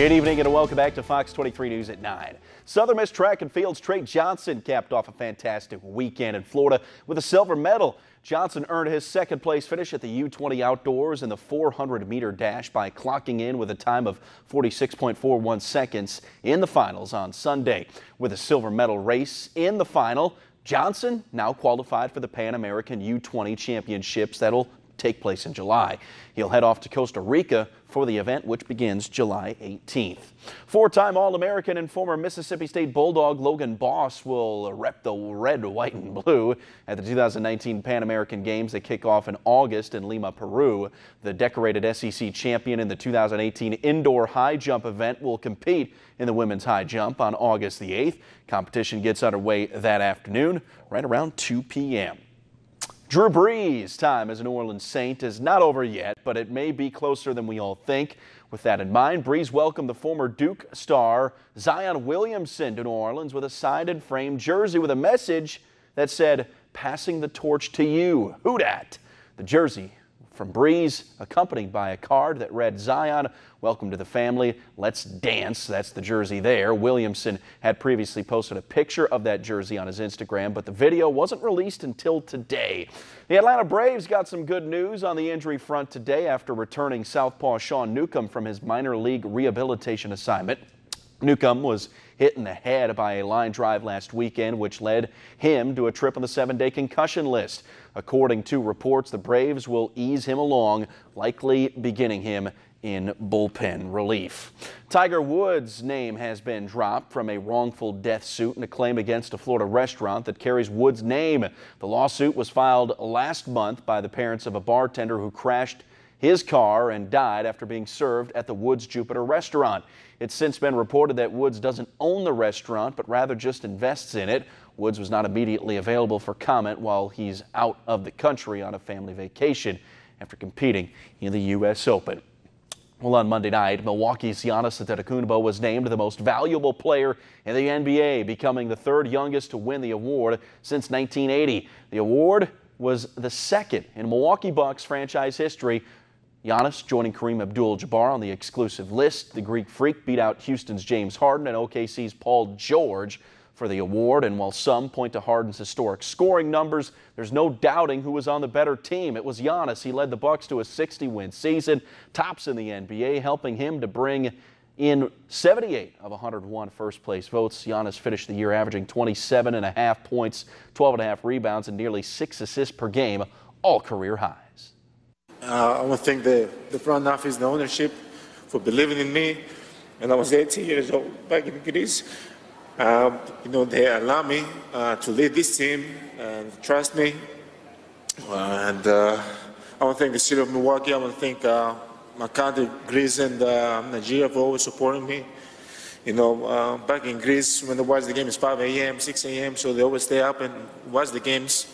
Good evening and welcome back to Fox 23 News at 9. Southern Miss Track and Field's Trey Johnson capped off a fantastic weekend in Florida with a silver medal. Johnson earned his second place finish at the U20 Outdoors in the 400 meter dash by clocking in with a time of 46.41 seconds in the finals on Sunday. With a silver medal race in the final, Johnson now qualified for the Pan American U20 Championships that'll take place in July. He'll head off to Costa Rica for the event, which begins July 18th. Four-time All-American and former Mississippi State Bulldog Logan Boss will rep the red, white, and blue at the 2019 Pan American Games that kick off in August in Lima, Peru. The decorated SEC champion in the 2018 indoor high jump event will compete in the women's high jump on August the 8th. Competition gets underway that afternoon, right around 2 p.m. Drew Brees' time as a New Orleans Saint is not over yet, but it may be closer than we all think. With that in mind, Brees welcomed the former Duke star Zion Williamson to New Orleans with a signed and framed jersey with a message that said, passing the torch to you. Who dat? The jersey from Brees, accompanied by a card that read Zion, welcome to the family, let's dance. That's the jersey there. Williamson had previously posted a picture of that jersey on his Instagram, but the video wasn't released until today. The Atlanta Braves got some good news on the injury front today after returning Southpaw Sean Newcomb from his minor league rehabilitation assignment. Newcomb was hit in the head by a line drive last weekend, which led him to a trip on the seven-day concussion list. According to reports, the Braves will ease him along, likely beginning him in bullpen relief. Tiger Woods' name has been dropped from a wrongful death suit and a claim against a Florida restaurant that carries Woods' name. The lawsuit was filed last month by the parents of a bartender who crashed his car and died after being served at the Woods Jupiter restaurant. It's since been reported that Woods doesn't own the restaurant, but rather just invests in it. Woods was not immediately available for comment while he's out of the country on a family vacation after competing in the U.S. Open. Well, on Monday night, Milwaukee's Giannis Antetokounmpo was named the most valuable player in the NBA, becoming the third youngest to win the award since 1980. The award was the second in Milwaukee Bucks franchise history Giannis joining Kareem Abdul-Jabbar on the exclusive list. The Greek Freak beat out Houston's James Harden and OKC's Paul George for the award. And while some point to Harden's historic scoring numbers, there's no doubting who was on the better team. It was Giannis. He led the Bucks to a 60-win season, tops in the NBA, helping him to bring in 78 of 101 first place votes. Giannis finished the year averaging 27 and a half points, 12 and a half rebounds, and nearly six assists per game, all career highs. Uh, I want to thank the, the front office, the ownership, for believing in me. And I was 18 years old back in Greece. Um, you know, they allowed me uh, to lead this team and trust me. Uh, and uh, I want to thank the city of Milwaukee. I want to thank uh, my country, Greece and uh, Nigeria for always supporting me. You know, back in Greece, when they watch the game, it's 5 a.m., 6 a.m., so they always stay up and watch the games.